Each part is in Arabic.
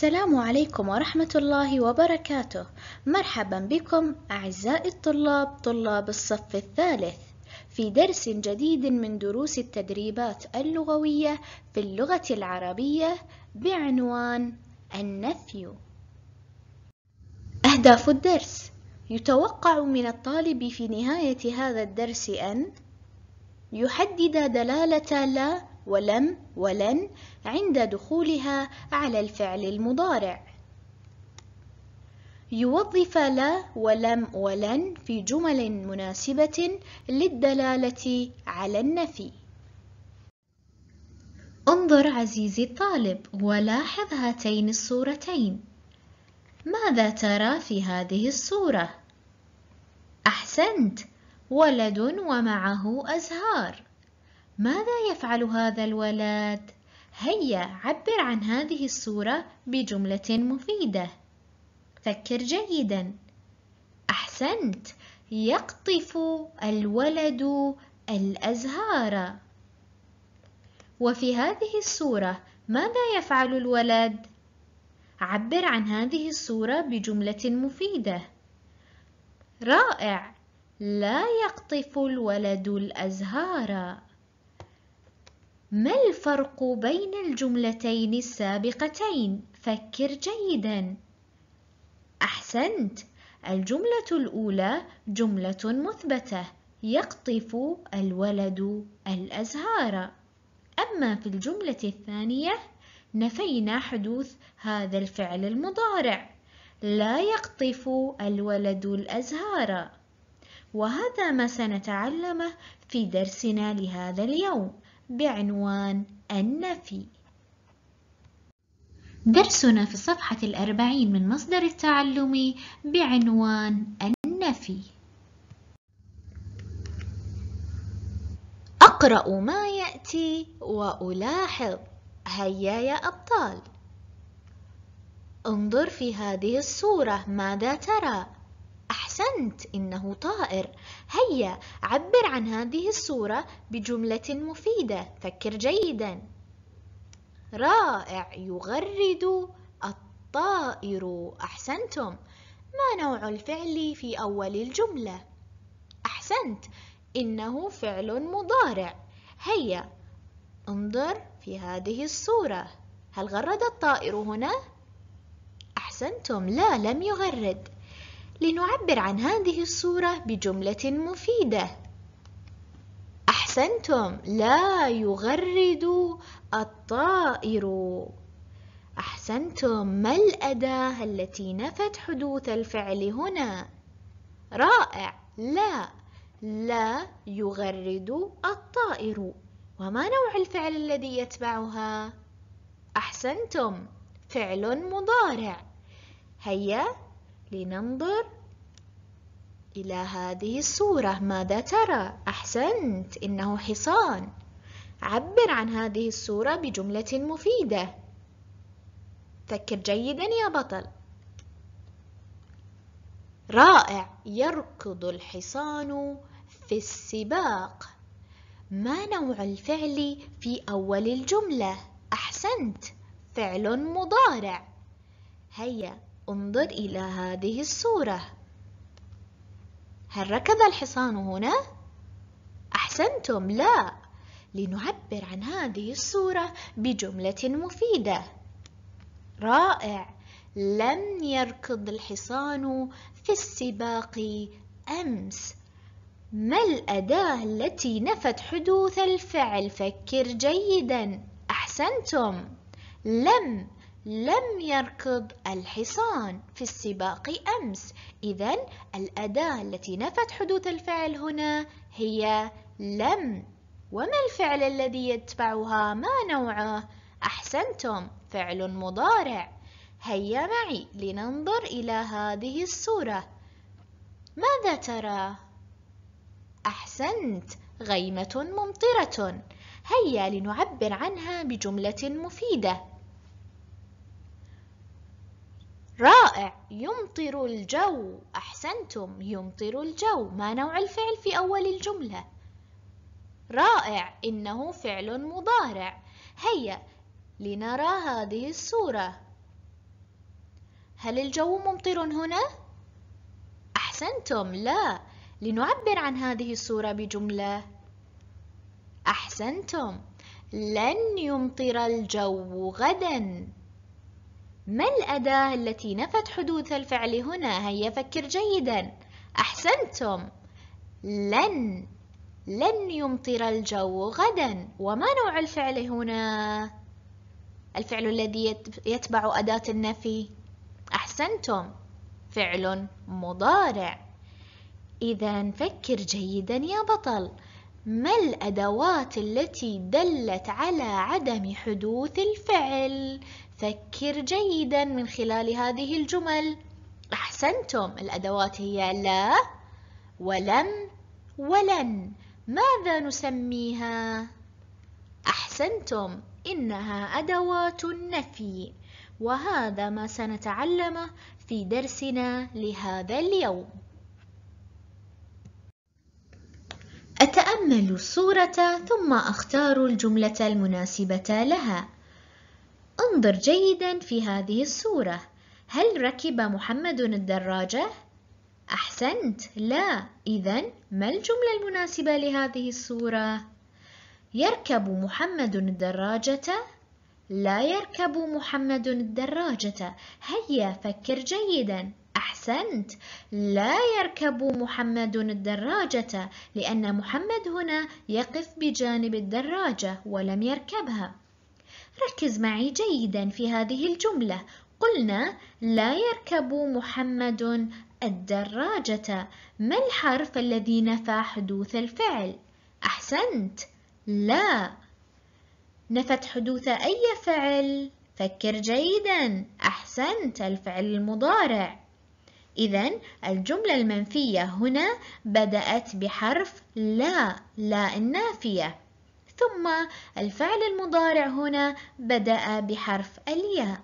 السلام عليكم ورحمة الله وبركاته. مرحبا بكم أعزائي الطلاب طلاب الصف الثالث. في درس جديد من دروس التدريبات اللغوية في اللغة العربية بعنوان النفي. أهداف الدرس. يتوقع من الطالب في نهاية هذا الدرس أن يحدد دلالة لا ولم ولن عند دخولها على الفعل المضارع. يوظف لا ولم ولن في جمل مناسبة للدلالة على النفي. انظر عزيزي الطالب ولاحظ هاتين الصورتين. ماذا ترى في هذه الصورة؟ أحسنت ولد ومعه أزهار. ماذا يفعل هذا الولد؟ هيا عبر عن هذه الصورة بجملة مفيدة. فكر جيدا. أحسنت. يقطف الولد الأزهار. وفي هذه الصورة ماذا يفعل الولد؟ عبر عن هذه الصورة بجملة مفيدة. رائع. لا يقطف الولد الأزهار. ما الفرق بين الجملتين السابقتين؟ فكر جيدا. أحسنت. الجملة الأولى جملة مثبتة يقطف الولد الأزهار. أما في الجملة الثانية نفينا حدوث هذا الفعل المضارع. لا يقطف الولد الأزهار. وهذا ما سنتعلمه في درسنا لهذا اليوم. بعنوان النفي. درسنا في الصفحة الأربعين من مصدر التعلم بعنوان النفي. أقرأ ما يأتي وألاحظ. هيا يا أبطال. انظر في هذه الصورة ماذا ترى؟ أحسنت إنه طائر. هيا عبر عن هذه الصورة بجملة مفيدة فكر جيدا. رائع يغرد الطائر. أحسنتم. ما نوع الفعل في أول الجملة؟ أحسنت. إنه فعل مضارع. هيا انظر في هذه الصورة. هل غرد الطائر هنا؟ أحسنتم. لا لم يغرد. لنعبر عن هذه الصورة بجملة مفيدة. أحسنتم. لا يغرد الطائر. أحسنتم. ما الأداة التي نفت حدوث الفعل هنا؟ رائع. لا. لا يغرد الطائر. وما نوع الفعل الذي يتبعها؟ أحسنتم. فعل مضارع. هيا لننظر إلى هذه الصورة. ماذا ترى؟ أحسنت إنه حصان. عبر عن هذه الصورة بجملة مفيدة. فكر جيدا يا بطل. رائع يركض الحصان في السباق. ما نوع الفعل في أول الجملة؟ أحسنت فعل مضارع. هيا انظر إلى هذه الصورة. هل ركض الحصان هنا؟ أحسنتم لا. لنعبر عن هذه الصورة بجملة مفيدة. رائع. لم يركض الحصان في السباق أمس. ما الأداة التي نفت حدوث الفعل؟ فكر جيدا. أحسنتم. لم لم يركض الحصان في السباق أمس. إذا الأداة التي نفت حدوث الفعل هنا هي لم. وما الفعل الذي يتبعها؟ ما نوعه؟ أحسنتم فعل مضارع. هيا معي لننظر إلى هذه الصورة. ماذا ترى؟ أحسنت غيمة ممطرة. هيا لنعبر عنها بجملة مفيدة. رائع يمطر الجو. أحسنتم يمطر الجو. ما نوع الفعل في أول الجملة؟ رائع إنه فعل مضارع. هيا لنرى هذه الصورة. هل الجو ممطر هنا؟ أحسنتم لا. لنعبر عن هذه الصورة بجملة. أحسنتم لن يمطر الجو غدا. ما الأداة التي نفت حدوث الفعل هنا؟ هيا فكر جيدا. أحسنتم. لن لن يمطر الجو غدا. وما نوع الفعل هنا؟ الفعل الذي يتبع أداة النفي. أحسنتم. فعل مضارع. إذا فكر جيدا يا بطل. ما الأدوات التي دلت على عدم حدوث الفعل؟ فكر جيدا من خلال هذه الجمل أحسنتم الأدوات هي لا ولم ولن ماذا نسميها؟ أحسنتم إنها أدوات النفي وهذا ما سنتعلمه في درسنا لهذا اليوم أتأمل الصورة ثم أختار الجملة المناسبة لها. انظر جيدا في هذه الصورة. هل ركب محمد الدراجة؟ أحسنت. لا. إذا ما الجملة المناسبة لهذه الصورة؟ يركب محمد الدراجة؟ لا يركب محمد الدراجة. هيا فكر جيدا. أحسنت. لا يركب محمد الدراجة لأن محمد هنا يقف بجانب الدراجة ولم يركبها. ركز معي جيدا في هذه الجملة. قلنا لا يركب محمد الدراجة. ما الحرف الذي نفى حدوث الفعل؟ أحسنت. لا. نفت حدوث أي فعل؟ فكر جيدا. أحسنت. الفعل المضارع. إذا الجملة المنفية هنا بدأت بحرف لا لا النافية. ثم الفعل المضارع هنا بدأ بحرف الياء.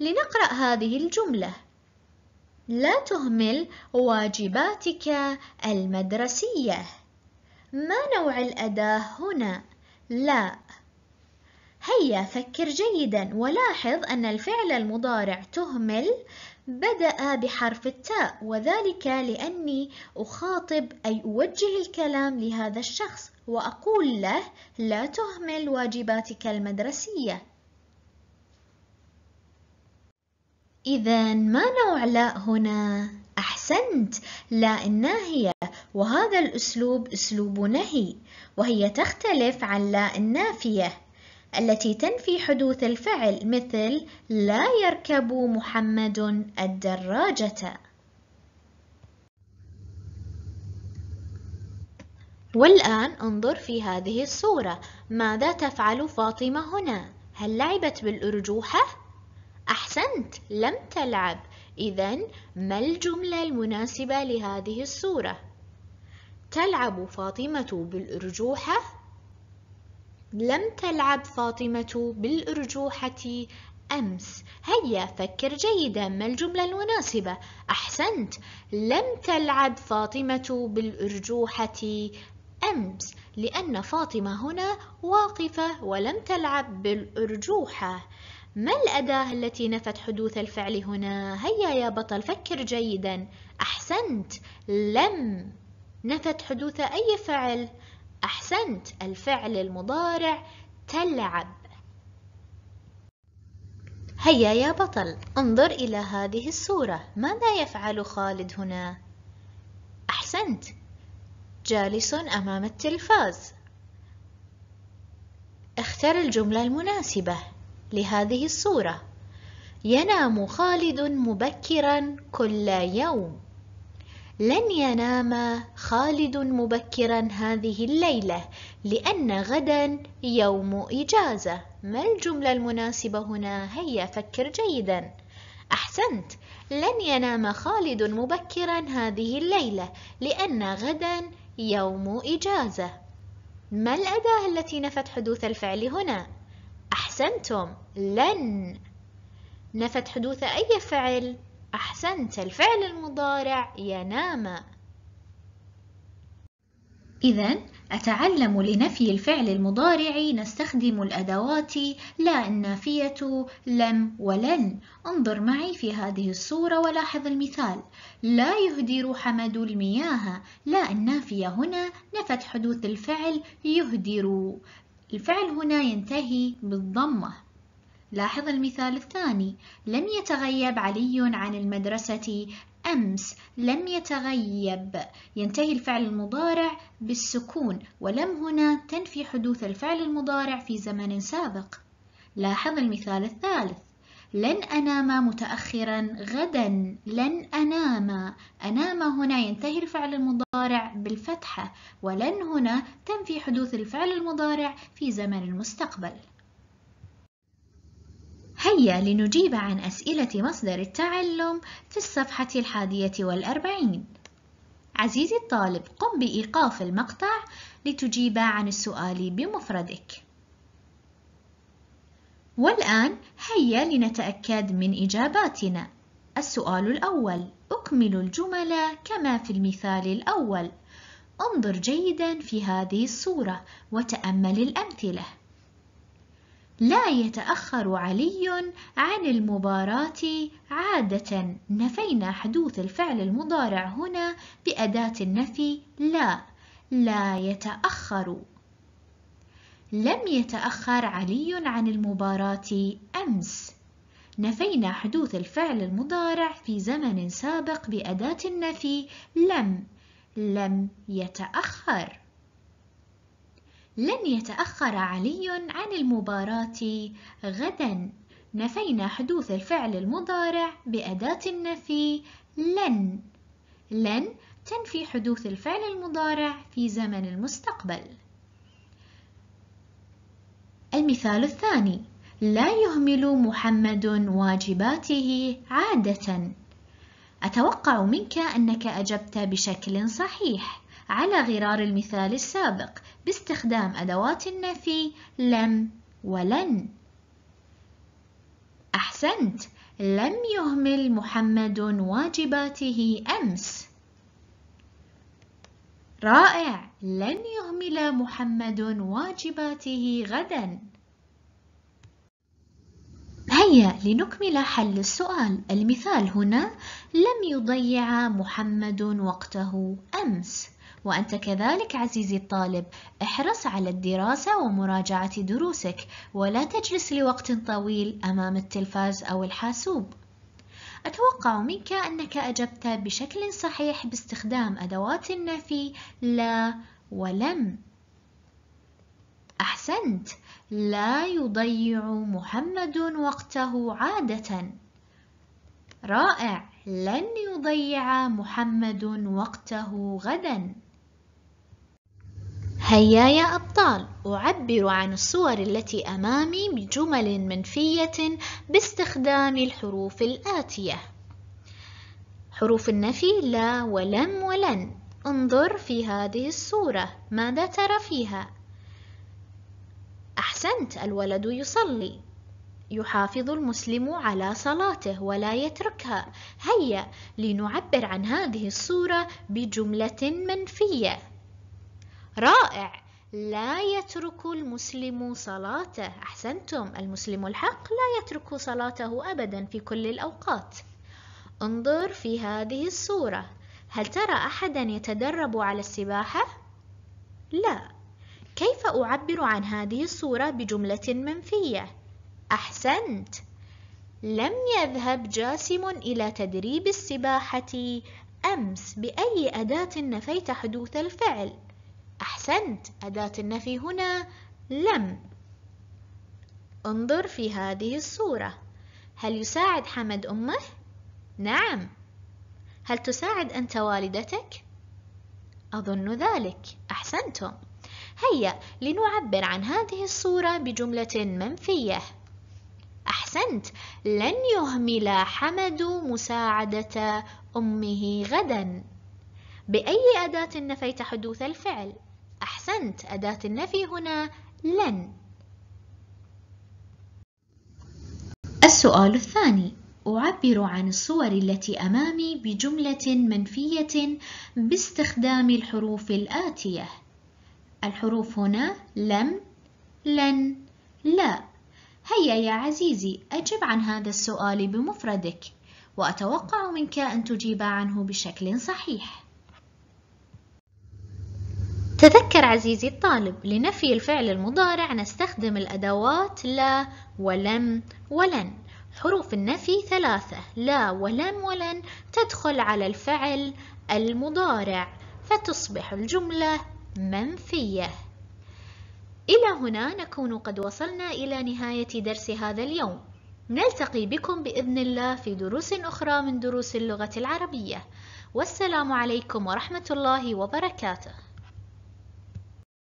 لنقرأ هذه الجملة. لا تهمل واجباتك المدرسية. ما نوع الأداة هنا؟ لا. هيا فكر جيدا ولاحظ أن الفعل المضارع تهمل بدأ بحرف التاء وذلك لأني أخاطب أي أوجه الكلام لهذا الشخص وأقول له لا تهمل واجباتك المدرسية إذا ما نوع لا هنا؟ أحسنت لا الناهية وهذا الأسلوب أسلوب نهي وهي تختلف عن لا النافية التي تنفي حدوث الفعل مثل لا يركب محمد الدراجة والآن انظر في هذه الصورة ماذا تفعل فاطمة هنا؟ هل لعبت بالأرجوحة؟ أحسنت لم تلعب إذا ما الجملة المناسبة لهذه الصورة؟ تلعب فاطمة بالأرجوحة؟ لم تلعب فاطمة بالأرجوحة أمس. هيا فكر جيدا ما الجملة المناسبة؟ أحسنت. لم تلعب فاطمة بالأرجوحة أمس لأن فاطمة هنا واقفة ولم تلعب بالأرجوحة. ما الأداة التي نفت حدوث الفعل هنا؟ هيا يا بطل فكر جيدا. أحسنت. لم نفت حدوث أي فعل؟ أحسنت الفعل المضارع تلعب. هيا يا بطل انظر إلى هذه الصورة. ماذا يفعل خالد هنا؟ أحسنت. جالس أمام التلفاز. اختر الجملة المناسبة لهذه الصورة. ينام خالد مبكرا كل يوم. لن ينام خالد مبكرا هذه الليلة لأن غدا يوم إجازة ما الجملة المناسبة هنا؟ هيا فكر جيدا أحسنت لن ينام خالد مبكرا هذه الليلة لأن غدا يوم إجازة ما الأداة التي نفت حدوث الفعل هنا؟ أحسنتم لن نفت حدوث أي فعل؟ أحسنت الفعل المضارع ينام إذا أتعلم لنفي الفعل المضارع نستخدم الأدوات لا النافية لم ولن. انظر معي في هذه الصورة ولاحظ المثال. لا يهدر حمد المياه. لا النافية هنا نفت حدوث الفعل يهدر. الفعل هنا ينتهي بالضمة. لاحظ المثال الثاني. لم يتغيب علي عن المدرسة. أمس لم يتغيب. ينتهي الفعل المضارع بالسكون ولم هنا تنفي حدوث الفعل المضارع في زمن سابق. لاحظ المثال الثالث. لن أنام متأخرا غدا. لن أنام. أنام هنا ينتهي الفعل المضارع بالفتحة ولن هنا تنفي حدوث الفعل المضارع في زمن المستقبل. هيا لنجيب عن أسئلة مصدر التعلم في الصفحة الحادية والأربعين. عزيزي الطالب قم بإيقاف المقطع لتجيب عن السؤال بمفردك. والآن هيا لنتأكد من إجاباتنا. السؤال الأول أكمل الجمل كما في المثال الأول. انظر جيدا في هذه الصورة وتأمل الأمثلة. لا يتأخر علي عن المباراة عادة. نفينا حدوث الفعل المضارع هنا بأداة النفي لا لا يتأخر. لم يتأخر علي عن المباراة أمس. نفينا حدوث الفعل المضارع في زمن سابق بأداة النفي لم لم يتأخر. لن يتأخر علي عن المباراة غدا. نفينا حدوث الفعل المضارع بأداة النفي لن. لن تنفي حدوث الفعل المضارع في زمن المستقبل. المثال الثاني. لا يهمل محمد واجباته عادة. أتوقع منك أنك أجبت بشكل صحيح. على غرار المثال السابق باستخدام أدوات النفي لم ولن. أحسنت. لم يهمل محمد واجباته أمس. رائع. لن يهمل محمد واجباته غدا. هيا لنكمل حل السؤال. المثال هنا. لم يضيع محمد وقته أمس. وأنت كذلك عزيزي الطالب احرص على الدراسة ومراجعة دروسك ولا تجلس لوقت طويل أمام التلفاز أو الحاسوب. أتوقع منك أنك أجبت بشكل صحيح باستخدام أدوات النفي لا ولم. أحسنت. لا يضيع محمد وقته عادة. رائع. لن يضيع محمد وقته غدا. هيا يا أبطال أعبر عن الصور التي أمامي بجمل منفية باستخدام الحروف الآتية. حروف النفي لا ولم ولن. انظر في هذه الصورة ماذا ترى فيها؟ أحسنت الولد يصلي. يحافظ المسلم على صلاته ولا يتركها. هيا لنعبر عن هذه الصورة بجملة منفية. رائع. لا يترك المسلم صلاته. أحسنتم. المسلم الحق لا يترك صلاته أبدا في كل الأوقات. انظر في هذه الصورة. هل ترى أحدا يتدرب على السباحة؟ لا. كيف أعبر عن هذه الصورة بجملة منفية؟ أحسنت. لم يذهب جاسم إلى تدريب السباحة أمس بأي أداة نفيت حدوث الفعل؟ أحسنت. أداة النفي هنا لم. انظر في هذه الصورة. هل يساعد حمد أمه؟ نعم. هل تساعد أنت والدتك؟ أظن ذلك. أحسنتم. هيا لنعبر عن هذه الصورة بجملة منفية. أحسنت. لن يهمل حمد مساعدة أمه غدا. بأي أداة نفيت حدوث الفعل؟ أحسنت. أداة النفي هنا لن. السؤال الثاني. أعبر عن الصور التي أمامي بجملة منفية باستخدام الحروف الآتية. الحروف هنا لم لن لا. هيا يا عزيزي أجب عن هذا السؤال بمفردك وأتوقع منك أن تجيب عنه بشكل صحيح. تذكر عزيزي الطالب لنفي الفعل المضارع نستخدم الأدوات لا ولم ولن. حروف النفي ثلاثة لا ولم ولن تدخل على الفعل المضارع فتصبح الجملة منفية. إلى هنا نكون قد وصلنا إلى نهاية درس هذا اليوم. نلتقي بكم بإذن الله في دروس أخرى من دروس اللغة العربية. والسلام عليكم ورحمة الله وبركاته.